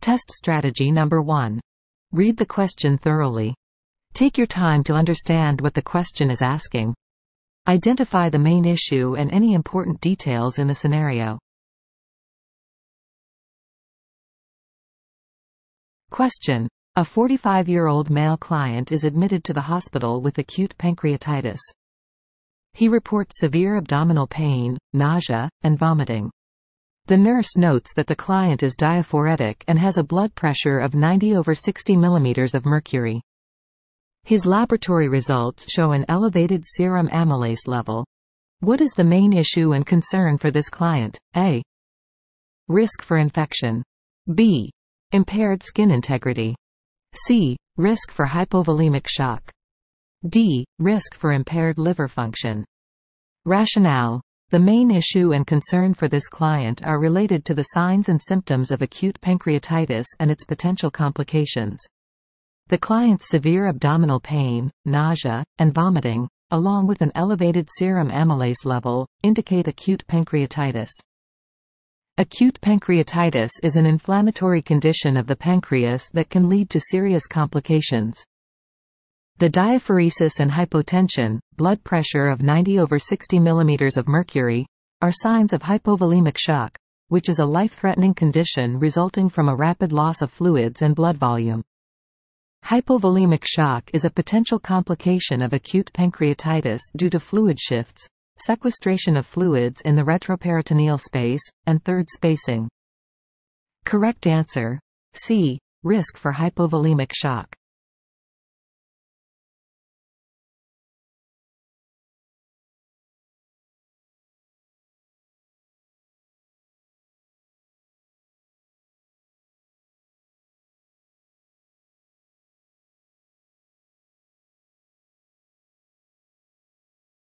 Test strategy number 1. Read the question thoroughly. Take your time to understand what the question is asking. Identify the main issue and any important details in the scenario. Question. A 45-year-old male client is admitted to the hospital with acute pancreatitis. He reports severe abdominal pain, nausea, and vomiting. The nurse notes that the client is diaphoretic and has a blood pressure of 90 over 60 millimeters of mercury. His laboratory results show an elevated serum amylase level. What is the main issue and concern for this client? A. Risk for infection. B. Impaired skin integrity. C. Risk for hypovolemic shock. D. Risk for impaired liver function. Rationale. The main issue and concern for this client are related to the signs and symptoms of acute pancreatitis and its potential complications. The client's severe abdominal pain, nausea, and vomiting, along with an elevated serum amylase level, indicate acute pancreatitis. Acute pancreatitis is an inflammatory condition of the pancreas that can lead to serious complications. The diaphoresis and hypotension, blood pressure of 90 over 60 millimeters of mercury, are signs of hypovolemic shock, which is a life-threatening condition resulting from a rapid loss of fluids and blood volume. Hypovolemic shock is a potential complication of acute pancreatitis due to fluid shifts, sequestration of fluids in the retroperitoneal space, and third spacing. Correct answer. C. Risk for hypovolemic shock.